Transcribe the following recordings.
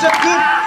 It's a good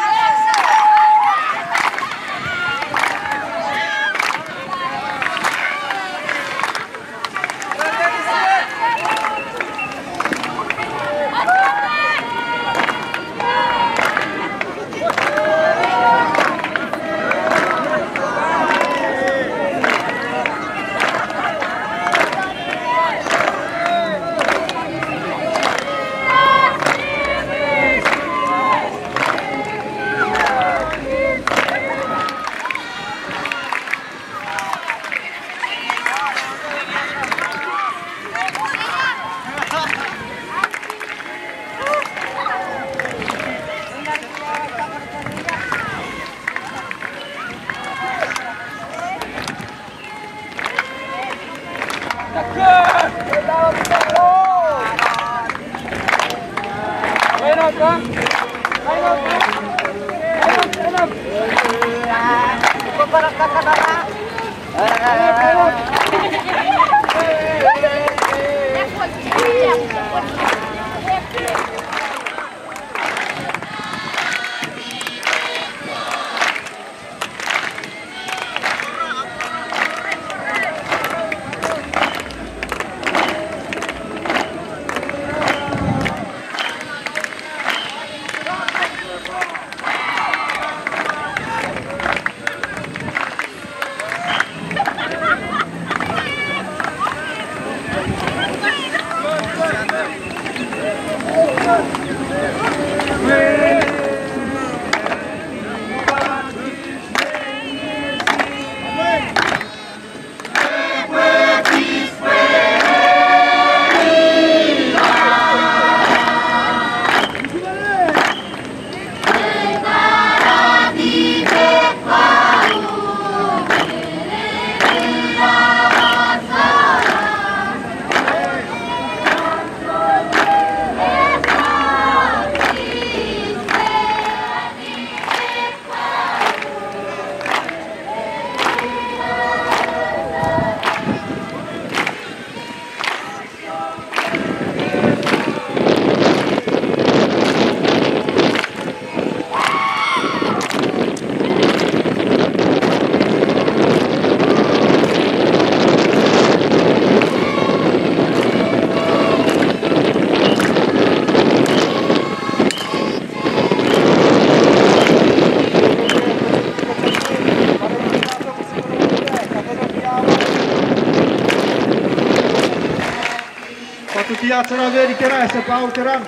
Concepcion. Patutia veri kera se pau teran.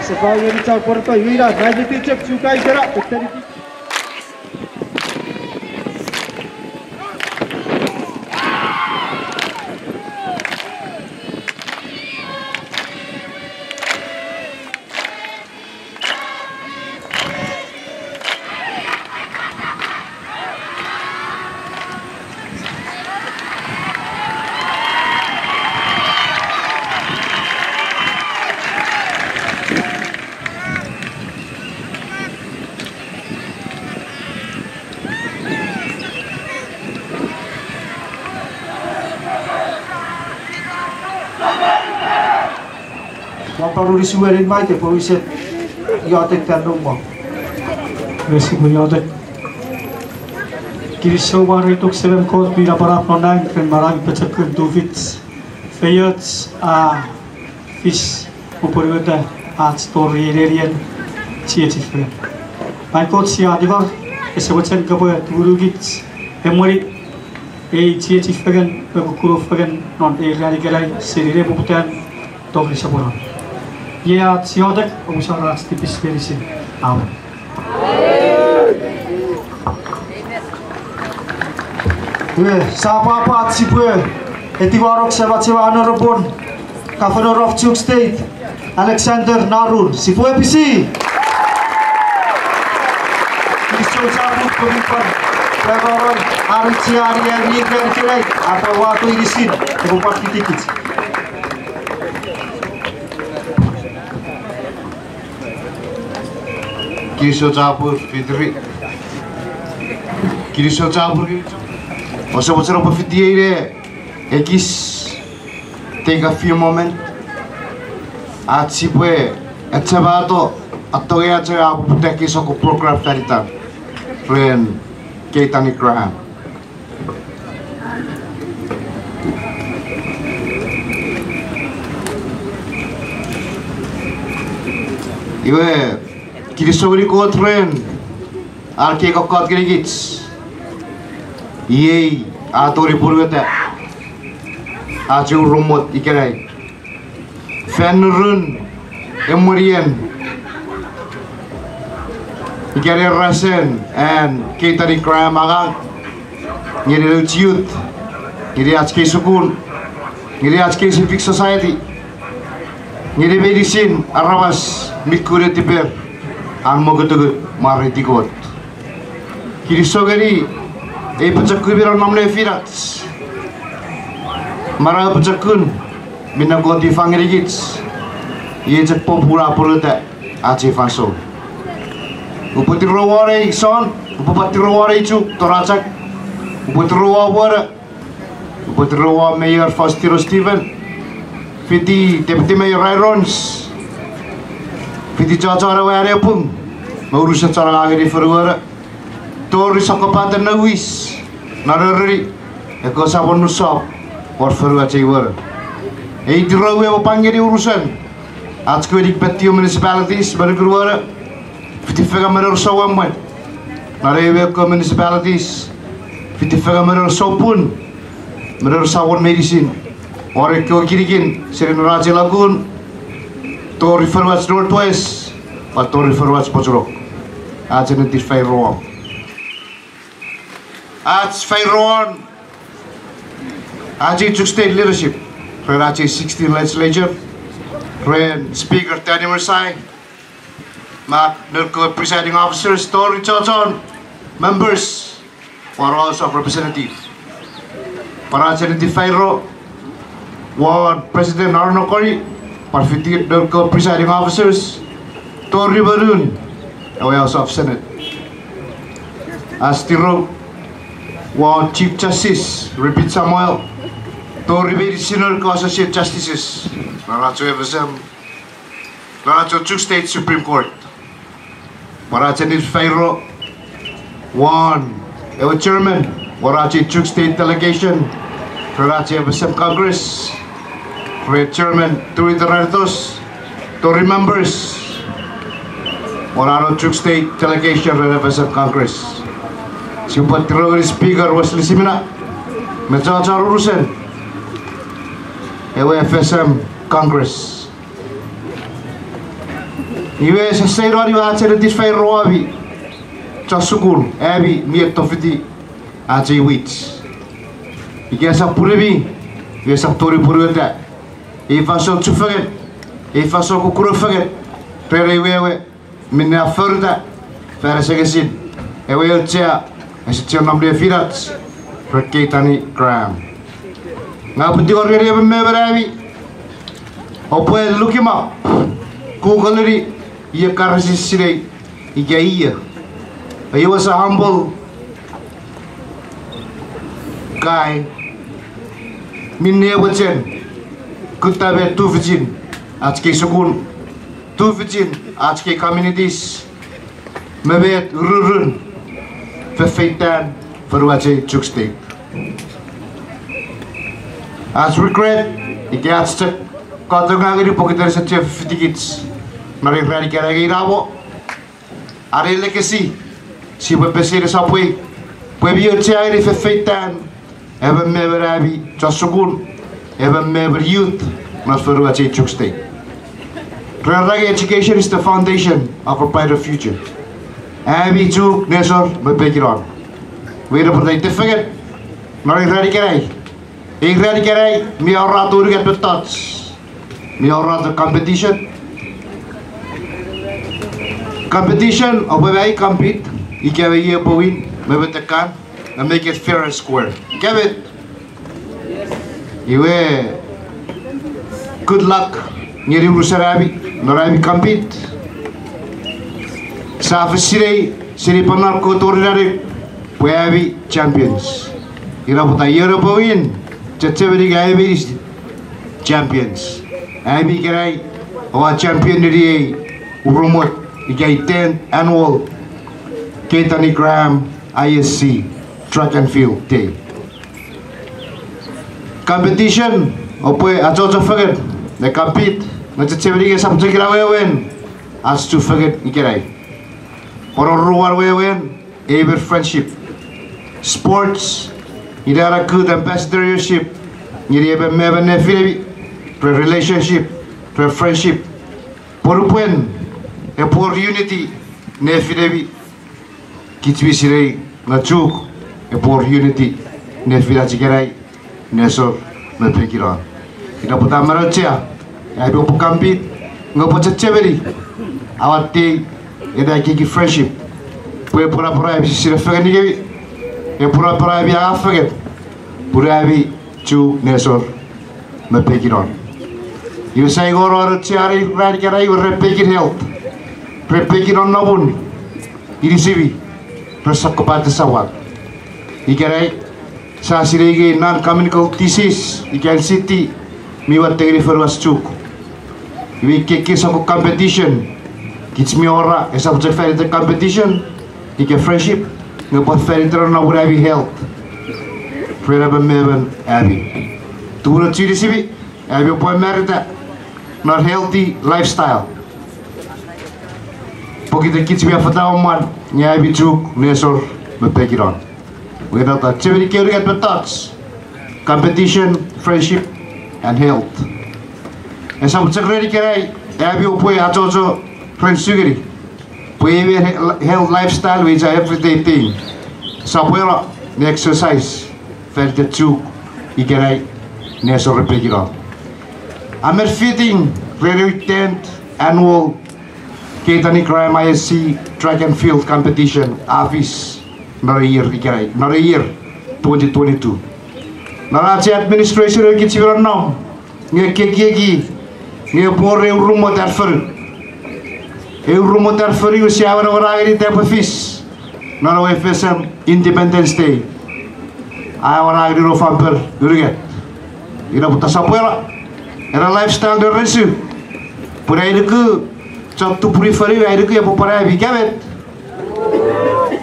Se pau veri chau porto yuira, najiti chek chukai kera, tetteri Paru risuerin mai te po ise jatek tän numma. Vesiko jote. Kirisho warituk seven kot bila parap no nang ken marang pecekun duvits. Feyats a fish upurweda a story rerian chia chifre. Mai kot si adivar wachen kapo turugits emori ei chia chifregan pekukuro fregan non e rani gelai serire puputan tokri sapuran. Ia tsiodek usara tipis verisi. Amen. Ue, sapa apa si bue? Eti warok sewa sewa Governor of Chuk State Alexander Narur. Si bue pisi. Isu sabut pemimpin. Pregoron Arci Arya Nigran Kilai atau waktu irisin Bupati Tikit. Kirisho Chapur Fitri Kirisho Chapur Você você não pode dire é quis take a few moment at sipwe At sa bato, at to kaya sa ako puteki sa ko program tarita. Ren, kita ni Graham. Iwe, kiri sogri ko tren, ar ke ko kot kiri gits. Iye, atori purwete. Aju rumot ikerai. Fenrun, emurian. Ikari rasen, and kita di Graham agang. Ngiri lu youth, ngiri HK sukun, ngiri HK civic society. Ngiri medicine, arawas, mikure tiper, ang mogotugut, mari tigot. Kiri sogeri, e pacakku bilang namle firat. Mara pacakun, minagot di fangirigits. Ye cak popura purute, aci faso. Upati raware son, upati raware chu, toracak. Upati raware, upati raware mayor Faustino Steven. Fiti deputy mayor Ryrons. Fiti cacara ware pun. Maurusan cara lagi di Ferwara. Tori sakapatan na wis. Narari. Eko sabon nusap. War Ferwara cewar. Eh di rawe apa panggil urusan. Atsko di petio municipalities baru keluar. Fiti fega meror sawaman. Narewe ko municipalities. Fiti fega meror sopun. Meror sawan medicine. Ore ko kirigin. Sirin Raja Lagun. το reference rule του S, but το reference Bozrok. That's in the fair one. That's fair one. That's it state leadership. That's 16 legislature. When Speaker Danny Mersai, Mark Nurko, presiding officer, Tor Richardson, members, for were also representatives. Para sa 95 one President Arno Corey, Parfitit Nurko presiding officers, Tori Barun, also of Senate. Astiro, Ward Chief Justice, Repeat Samuel, Tori Bedi Senior Associate Justices, Naracho Evasem, Naracho Chuk State Supreme Court. Warachi Fairo, one, our chairman, Warachi Chuk State Delegation, Warachi FSM Congress, Red Chairman, Tui Donatos, Tori members, Warano Chuk State Delegation, Red FSM Congress, Simpat Terrorist Speaker Wesley Simina, Mechacha Rurusen, FSM Congress. Iwe sa sei rori wa chere dis fai roavi. Cha sukun abi mi tofiti a che wits. Ike sa purevi, iwe sa tori purweta. E fa so tsufaget, e fa so kukuro faget. Pere iwe we minne a furta. Fere segesin. Ewe e se chea namle firats. Raketani Graham. Nga puti korri rebe me beravi. Opo e look him up. Google it. ia karasi sirei ika ia. He was a humble guy. Minne wachen Kutabe Tufjin, Atski Sukun, Tufjin, Atski Communities, Mebet Rurun, Fefeitan, Verwaje Chukstik. As regret, Ikiatsta, Kotongagi Pokitar Satya Fitikits, Marie Radikaragi Rabo, Are Legacy, Siba Pesir Sapwe, Puebio Tiari Fefeitan, Evan Meverabi, Josukun, even member youth must follow a to State. Prarag education is the foundation of a brighter future. Abi Juk Nesor Mabekiron. Wira Perdai Tifagat, Mari Radikarai. Igradikarai, Miora Turigat Betats. get the competition. Competition oh, of Babai compete, Ikawa Yabawin, Mabetekan, and make it fair and square. Give it. Wear good luck. Ngiri urusarabi, narabi compete. Sa sire, sire panar ko torinari, puyabi champions. Ira puta year win, cecebri gaibi champions. Abi kerai Awa champion diri urumut ikai 10th annual Keitani Graham ISC Track and Field Day. Competition. Opwe ajojo faget na compete. Na chechebri ke sam chekira wewen as to faget ikerai. Oro ruwar wewen ever friendship. Sports. Idara good ambassadorship ngiri ebe mebe ne filebi pre relationship pre friendship. Porupuen e por unity. Ne filebi kitwi sirei na chuk e por unity ne fila chikerai ne so me pekiron ina puta marochea ya ibo pukampit ngopo checheberi awati ida kiki friendship pue pura pura e sire fegani gebi e pura pura bi afeget pura bi chu nesor me pekiron Iu sai goro ar tiari rai kara iu repekir health repekiron nabun ini sibi resak kepada sawat. Ikarai sa sirigi non-communicable disease ikan city. Miwat tegri firwas cuk we keke sabu competition. Kits miora heb subject fair the competition. Ike friendship. Ngebot fair inter na wurabi health. Fera ben meben abi tuura chiri sibi abi po merita not healthy lifestyle. Pokita kits mi afatawa man. Nyabi cuk nesor bepekiron without activity can get the thoughts, competition, friendship, and health. And some security can have you pay at also friends security. a health, lifestyle, which are everyday thing. Somewhere the exercise, felt the two, you can uh, I nestle repeat it all. I'm feeding very 10th annual Ketani Crime ISC track and field competition, Office. Nara year ikerai nara year. 2022 nara che administration ki chiviran nam nge kekeki nge pore rumo darfer e rumo darfer yu siawara ora iri tepa fis nara FSM Independence Day. Ay ora iri ro famper. Yuriget ira puta sapuela era lifestyle de resu pura iri ku chok tu puri fari iri ku ya popara bigabet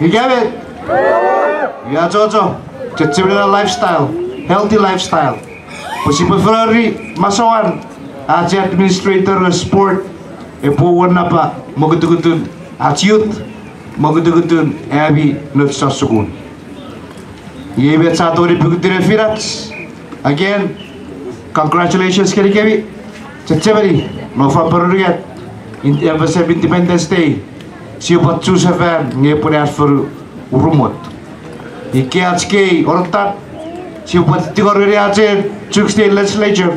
bigabet ya jojo cecibra lifestyle. Healthy lifestyle. Pasi Ferrari masawan aci administrator sport. E po wana pa magutugutun aci youth. Magutugutun abi not sasukun Yebe satu ri pugutire firats again congratulations kiri kiri cecebari nova embassy independence day siapa Susevan ngepune asfur রুমত কে আজকে অর্থাৎ সে উপস্থিত কর্মী আছেন চুক্তি লেজিসলেচার